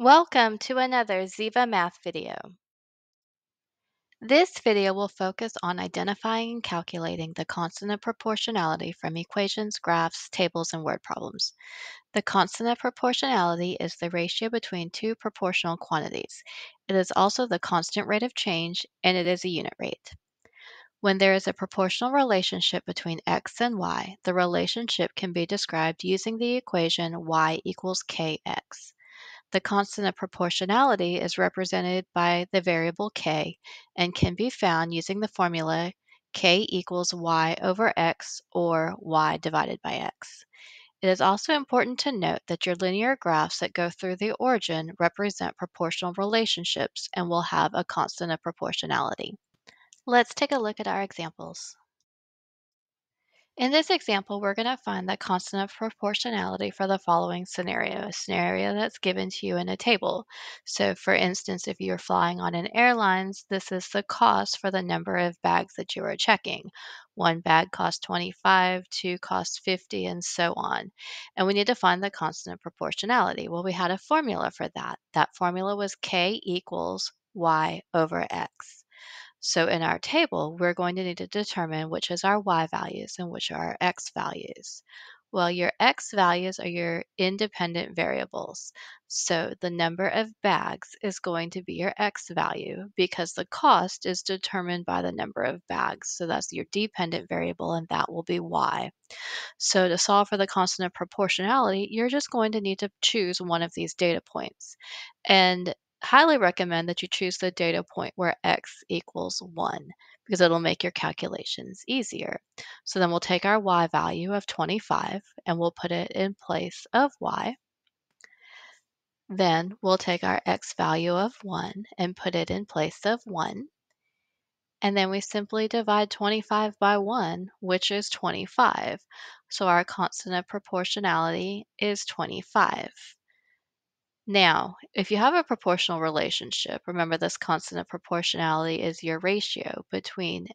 Welcome to another Ziva Math video. This video will focus on identifying and calculating the constant of proportionality from equations, graphs, tables, and word problems. The constant of proportionality is the ratio between two proportional quantities. It is also the constant rate of change, and it is a unit rate. When there is a proportional relationship between x and y, the relationship can be described using the equation y equals kx. The constant of proportionality is represented by the variable k and can be found using the formula k equals y over x or y divided by x. It is also important to note that your linear graphs that go through the origin represent proportional relationships and will have a constant of proportionality. Let's take a look at our examples. In this example, we're going to find the constant of proportionality for the following scenario, a scenario that's given to you in a table. So for instance, if you're flying on an airlines, this is the cost for the number of bags that you are checking. One bag costs 25, two costs 50, and so on. And we need to find the constant of proportionality. Well, we had a formula for that. That formula was K equals Y over X. So in our table, we're going to need to determine which is our y values and which are our x values. Well, your x values are your independent variables. So the number of bags is going to be your x value because the cost is determined by the number of bags. So that's your dependent variable and that will be y. So to solve for the constant of proportionality, you're just going to need to choose one of these data points. And highly recommend that you choose the data point where x equals 1 because it'll make your calculations easier. So then we'll take our y value of 25 and we'll put it in place of y. Then we'll take our x value of 1 and put it in place of 1. And then we simply divide 25 by 1, which is 25. So our constant of proportionality is 25. Now, if you have a proportional relationship, remember this constant of proportionality is your ratio between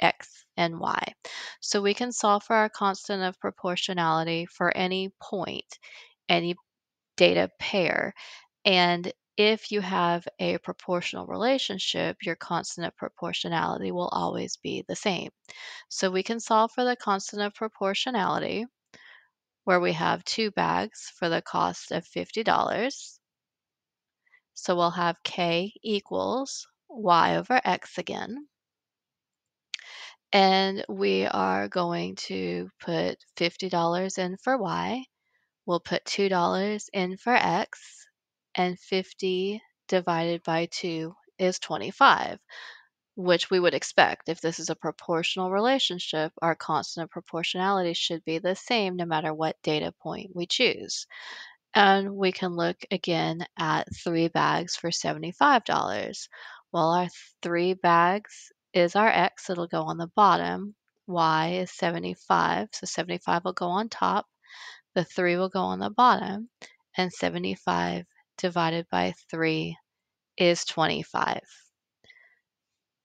x and y. So we can solve for our constant of proportionality for any point, any data pair. And if you have a proportional relationship, your constant of proportionality will always be the same. So we can solve for the constant of proportionality where we have two bags for the cost of $50 so we'll have k equals y over x again. And we are going to put $50 in for y. We'll put $2 in for x. And 50 divided by 2 is 25, which we would expect. If this is a proportional relationship, our constant of proportionality should be the same no matter what data point we choose. And we can look again at three bags for $75. Well, our three bags is our X, it'll go on the bottom. Y is 75, so 75 will go on top. The three will go on the bottom. And 75 divided by three is 25.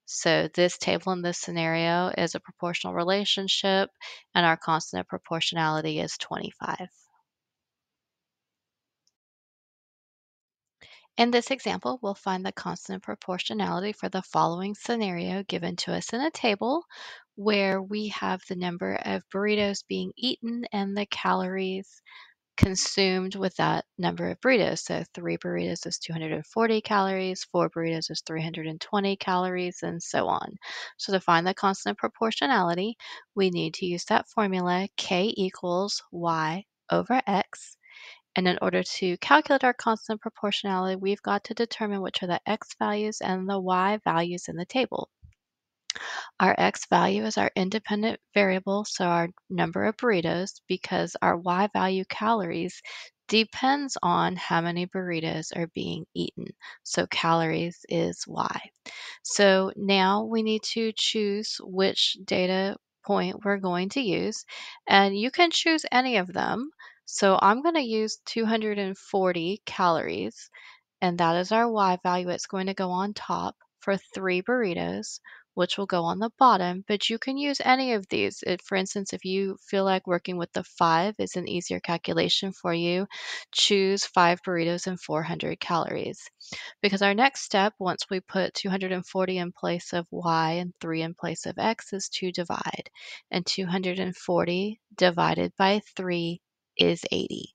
So this table in this scenario is a proportional relationship and our constant of proportionality is 25. In this example, we'll find the constant proportionality for the following scenario given to us in a table where we have the number of burritos being eaten and the calories consumed with that number of burritos. So three burritos is 240 calories, four burritos is 320 calories, and so on. So to find the constant proportionality, we need to use that formula k equals y over x and in order to calculate our constant proportionality, we've got to determine which are the x values and the y values in the table. Our x value is our independent variable, so our number of burritos, because our y value calories depends on how many burritos are being eaten. So calories is y. So now we need to choose which data point we're going to use, and you can choose any of them. So I'm going to use 240 calories, and that is our Y value. It's going to go on top for three burritos. which will go on the bottom, but you can use any of these. For instance, if you feel like working with the five is an easier calculation for you, choose five burritos and 400 calories. Because our next step, once we put 240 in place of y and 3 in place of x, is to divide. And 240 divided by 3 is 80.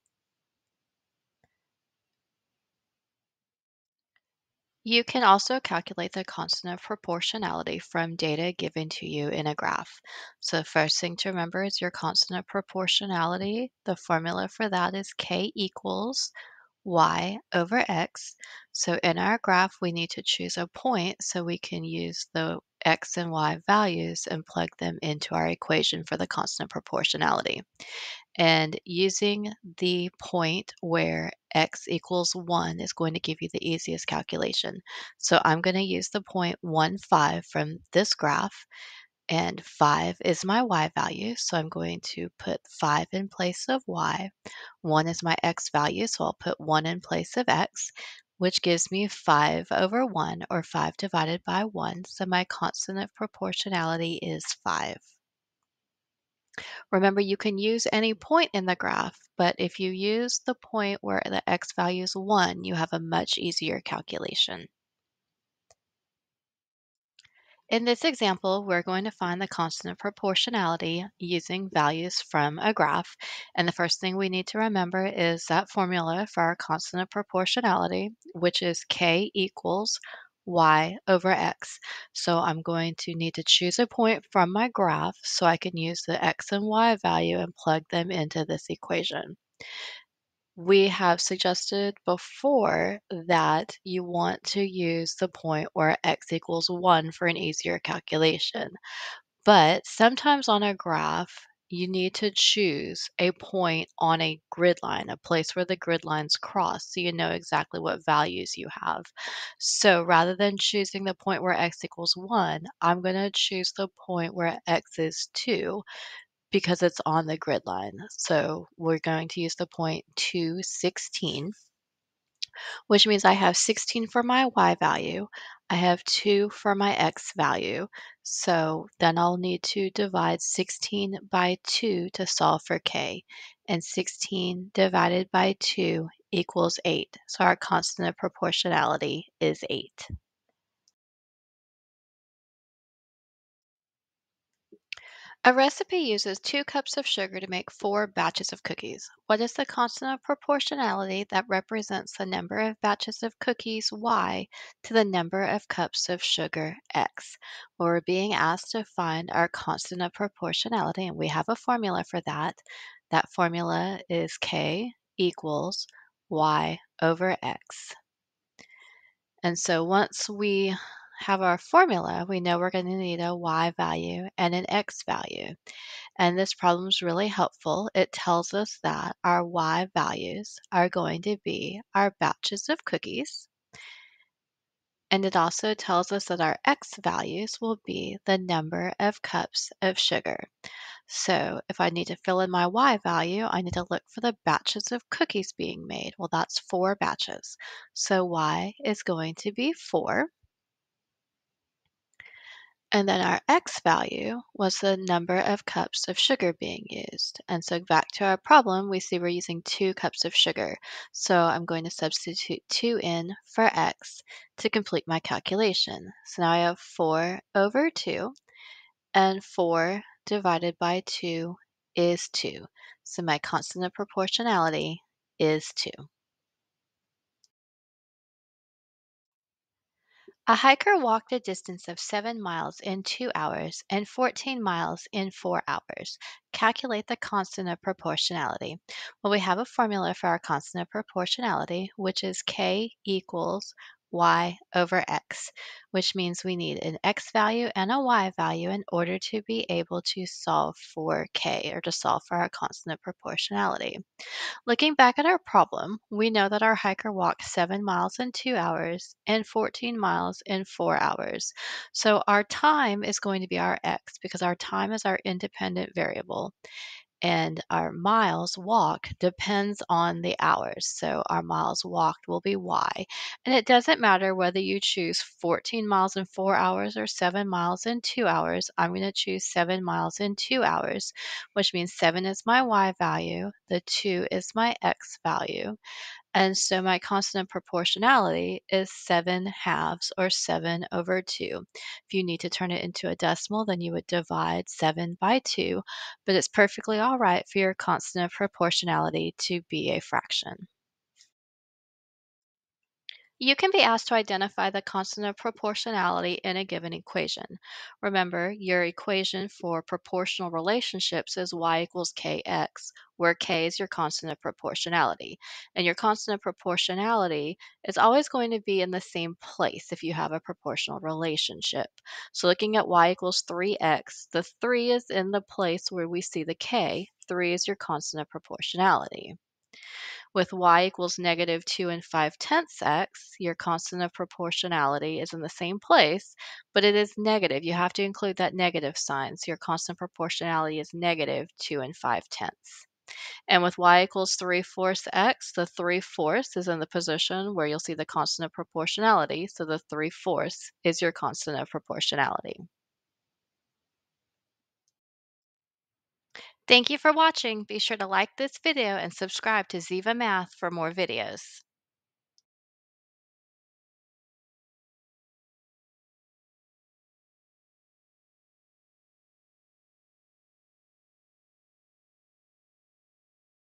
You can also calculate the constant of proportionality from data given to you in a graph. So the first thing to remember is your constant of proportionality. The formula for that is k equals y over x. So in our graph, we need to choose a point so we can use the x and y values and plug them into our equation for the constant of proportionality and using the point where x equals 1 is going to give you the easiest calculation. So I'm going to use the point 1, 5 from this graph, and 5 is my y value, so I'm going to put 5 in place of y. 1 is my x value, so I'll put 1 in place of x, which gives me 5 over 1, or 5 divided by 1, so my constant of proportionality is 5. Remember, you can use any point in the graph, but if you use the point where the x value is 1, you have a much easier calculation. In this example, we're going to find the constant of proportionality using values from a graph. And the first thing we need to remember is that formula for our constant of proportionality, which is k equals y over x. So I'm going to need to choose a point from my graph so I can use the x and y value and plug them into this equation. We have suggested before that you want to use the point where x equals 1 for an easier calculation. But sometimes on a graph, you need to choose a point on a grid line, a place where the grid lines cross, so you know exactly what values you have. So rather than choosing the point where x equals 1, I'm going to choose the point where x is 2 because it's on the grid line. So we're going to use the point 2, 16, which means I have 16 for my y value. I have 2 for my x value. So then I'll need to divide 16 by 2 to solve for k. And 16 divided by 2 equals 8. So our constant of proportionality is 8. A recipe uses two cups of sugar to make four batches of cookies. What is the constant of proportionality that represents the number of batches of cookies y to the number of cups of sugar x? Well, we're being asked to find our constant of proportionality, and we have a formula for that. That formula is k equals y over x. And so once we have our formula, we know we're going to need a y value and an x value. And this problem is really helpful. It tells us that our y values are going to be our batches of cookies. And it also tells us that our x values will be the number of cups of sugar. So if I need to fill in my y value, I need to look for the batches of cookies being made. Well, that's four batches. So y is going to be 4. And then our x value was the number of cups of sugar being used. And so back to our problem, we see we're using two cups of sugar. So I'm going to substitute 2 in for x to complete my calculation. So now I have 4 over 2, and 4 divided by 2 is 2. So my constant of proportionality is 2. A hiker walked a distance of 7 miles in 2 hours and 14 miles in 4 hours. Calculate the constant of proportionality. Well, we have a formula for our constant of proportionality, which is k equals y over x, which means we need an x value and a y value in order to be able to solve for k, or to solve for our constant of proportionality. Looking back at our problem, we know that our hiker walked 7 miles in 2 hours and 14 miles in 4 hours. So our time is going to be our x because our time is our independent variable. And our miles walk depends on the hours. So our miles walked will be y. And it doesn't matter whether you choose 14 miles in four hours or seven miles in two hours. I'm going to choose seven miles in two hours, which means seven is my y value, the two is my x value. And so my constant of proportionality is 7 halves or 7 over 2. If you need to turn it into a decimal, then you would divide 7 by 2, but it's perfectly all right for your constant of proportionality to be a fraction. You can be asked to identify the constant of proportionality in a given equation. Remember, your equation for proportional relationships is y equals kx, where k is your constant of proportionality. And your constant of proportionality is always going to be in the same place if you have a proportional relationship. So looking at y equals 3x, the 3 is in the place where we see the k. 3 is your constant of proportionality. With y equals negative 2 and 5 tenths x, your constant of proportionality is in the same place, but it is negative. You have to include that negative sign. So your constant proportionality is negative 2 and 5 tenths. And with y equals 3 fourths x, the 3 fourths is in the position where you'll see the constant of proportionality. So the 3 fourths is your constant of proportionality. Thank you for watching. Be sure to like this video and subscribe to Ziva Math for more videos.